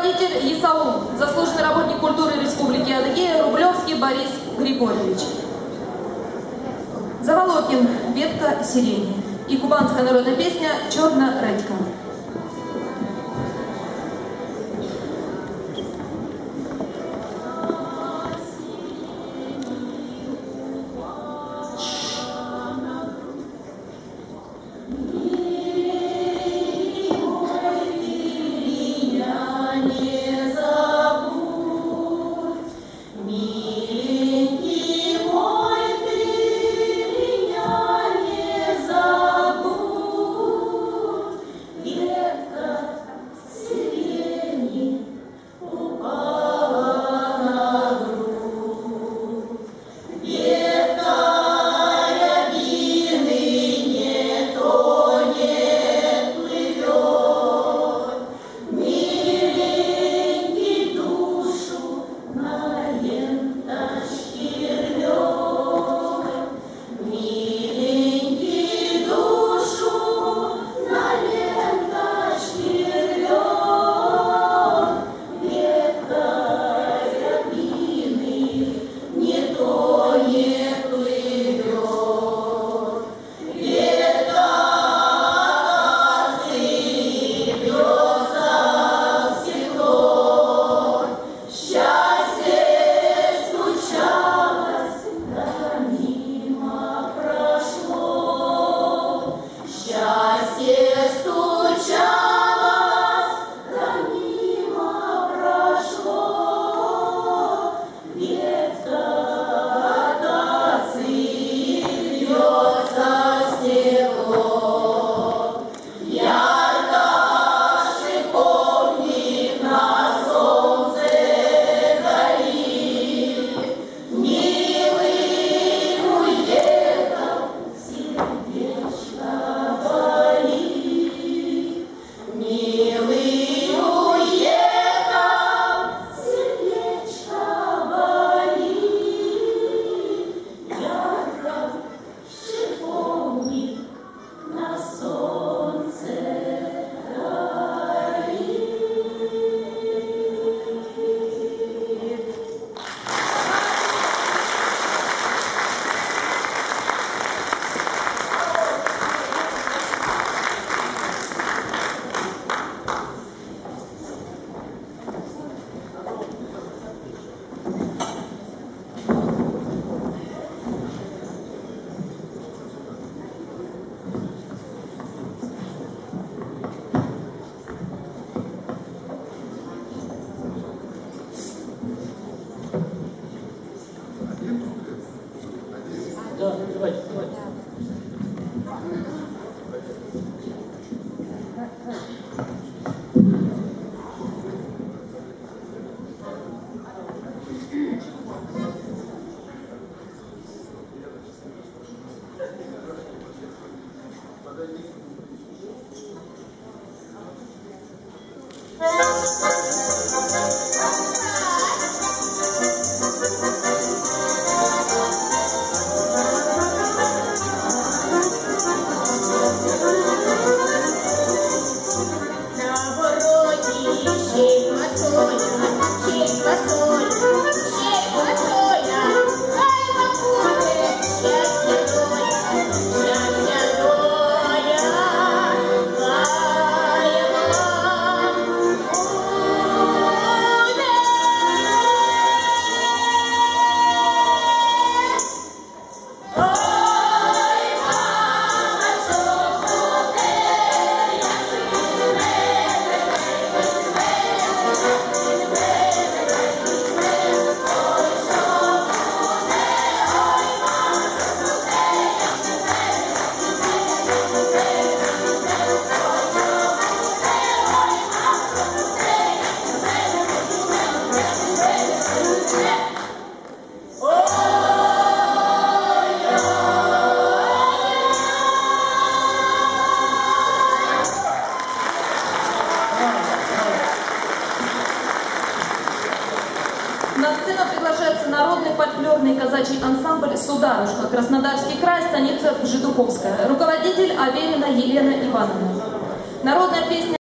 Руководитель ЕСАУ, заслуженный работник культуры Республики Адыгея Рублевский Борис Григорьевич. Заволокин «Ветка сирени» и кубанская народная песня «Черная редька». Да, давайте, давайте. На щепа соня, щепа народный фольклорный казачий ансамбль «Сударушка», Краснодарский край, станица Жидуховская. Руководитель Аверина Елена Ивановна. Народная песня